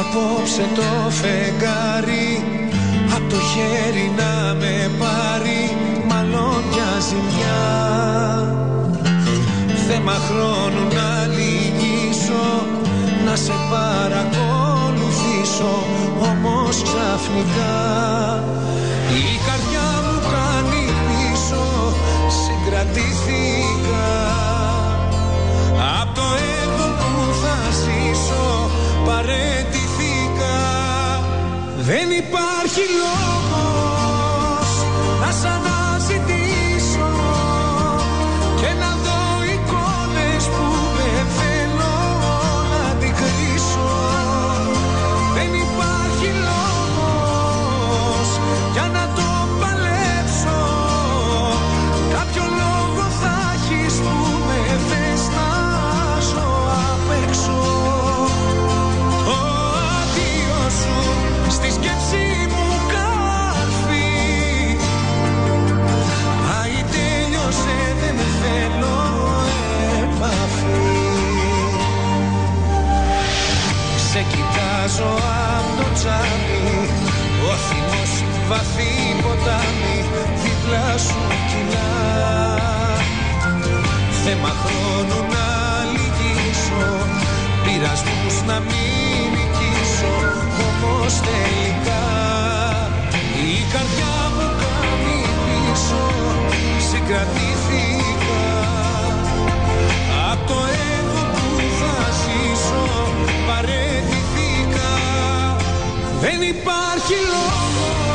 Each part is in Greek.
απόψε το φεγγάρι Απ' το χέρι να με πάρει Μάλλον μια ζημιά. Θέμα χρόνου να λυγίσω Να σε παρακολουθήσω Όμως ξαφνικά Η καρδιά you. Κοιτάζω απ' το τσάμι Ο θυμός βαθύ ποτάμι δίπλα σου κυλά. Θέμα χρόνου να you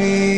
me.